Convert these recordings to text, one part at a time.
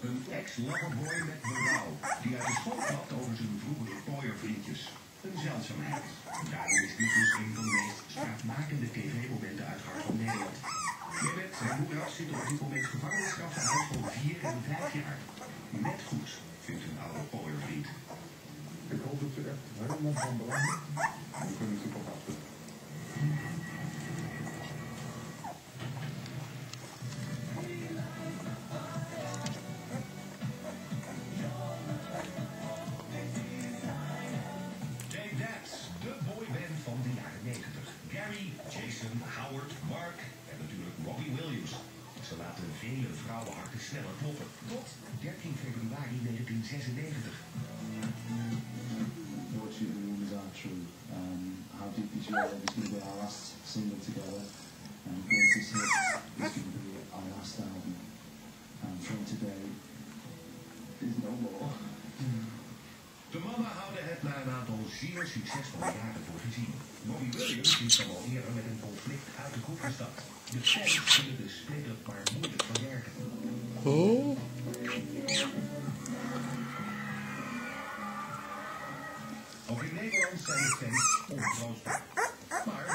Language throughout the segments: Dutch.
Een ex-loverboy met berouw, die uit de school klapt over zijn vroegere pooiervriendjes. Een zeldzaamheid. Daarom is dit dus een van de meest spraakmakende tv-momenten uit Hart van Nederland. Mehmet Moeras zit op dit moment gevangenisstraffen uit van 4 en 5 jaar. Net goed, vindt een oude pooiervriend. Ik hoop dat ze echt helemaal van belang zijn. Dan kunnen ze toch afzetten. Gary, Jason, Howard, Mark en natuurlijk Robbie Williams. Ze laten vele vrouwenharten sneller kloppen. Tot 13 februari 1996. What you believe is our true. Um, how did is your love? Be our last single together. And greatest hits. is going to be our last album. And from today, there's no more. Hmm. De mannen houden het na een aantal zeer succesvolle jaren voor gezien. Robbie Williams is dan al eerder met een conflict uit de groep gestapt. De fans vinden de speler maar moeilijk verwerken. Oh, Ook in Nederland zijn de fans ontroostbaar.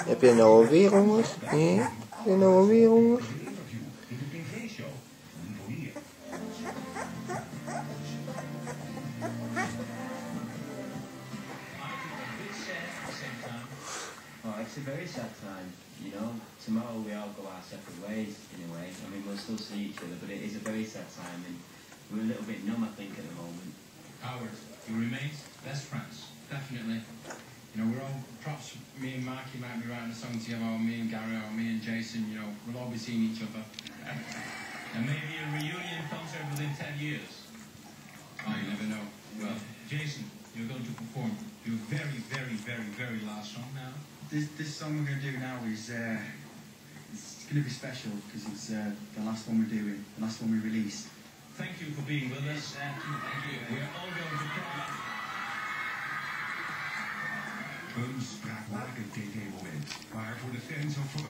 Heb je nou alweer honger? Hm? Heb je nou alweer honger? It's a very sad time, you know. Tomorrow we all go our separate ways, in a way. I mean, we'll still see each other, but it is a very sad time, and we're a little bit numb, I think, at the moment. Howard, he remains best friends, definitely. You know, we're all, perhaps me and Marky might be writing a song together, or me and Gary, or me and Jason, you know, we'll all be seeing each other. and maybe a reunion concert within 10 years. Oh, you never know. Well, Jason, you're going to perform your very, very, very, very last song now. This, this song we're going to do now is uh, it's going to be special because it's uh, the last one we're doing, the last one we released. Thank you for being with us. Thank you. We're all going to cry. Een spraakmakend tv-moment. Maar voor de fans ook voor